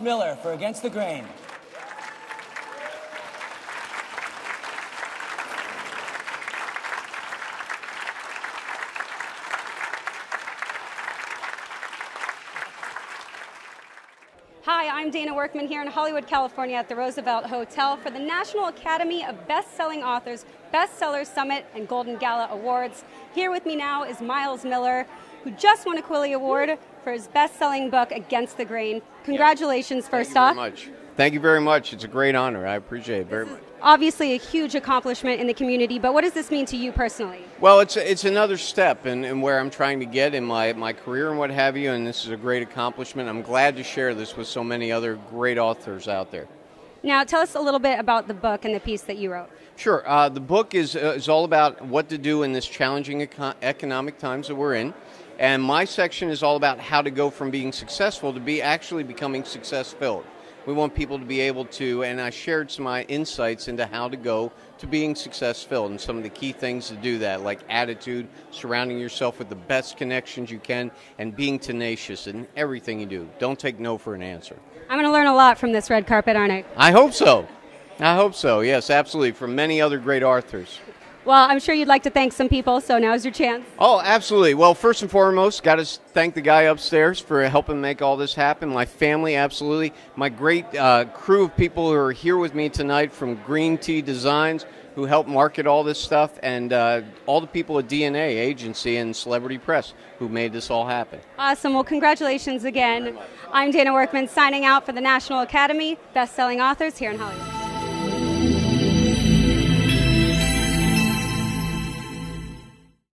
Miller for Against the Grain. Hi, I'm Dana Workman here in Hollywood, California at the Roosevelt Hotel for the National Academy of Best-Selling Authors Bestseller Summit and Golden Gala Awards. Here with me now is Myles Miller, who just won a Quilly Award for his best-selling book Against the Grain. Congratulations first Thank off. much. Thank you very much. It's a great honor. I appreciate it very much. Obviously a huge accomplishment in the community, but what does this mean to you personally? Well, it's it's another step in, in where I'm trying to get in my, my career and what have you, and this is a great accomplishment. I'm glad to share this with so many other great authors out there. Now, tell us a little bit about the book and the piece that you wrote. Sure. Uh, the book is, uh, is all about what to do in this challenging eco- economic times that we're in. And my section is all about how to go from being successful to be actually becoming success filled. We want people to be able to, and I shared some of my insights into how to go to being successful and some of the key things to do that, like attitude, surrounding yourself with the best connections you can, and being tenacious in everything you do. Don't take no for an answer. I'm going to learn a lot from this red carpet, aren't I? I hope so. I hope so. Yes, absolutely. From many other great authors. Well, I'm sure you'd like to thank some people, so now's your chance. Oh, absolutely. Well, first and foremost, got to thank the guy upstairs for helping make all this happen. My family, absolutely. My great uh, crew of people who are here with me tonight from Green Tea Designs, who helped market all this stuff, and uh, all the people at DNA Agency and Celebrity Press who made this all happen. Awesome. Well, congratulations again. I'm Dana Workman signing out for the National Academy Best Selling Authors here in Hollywood.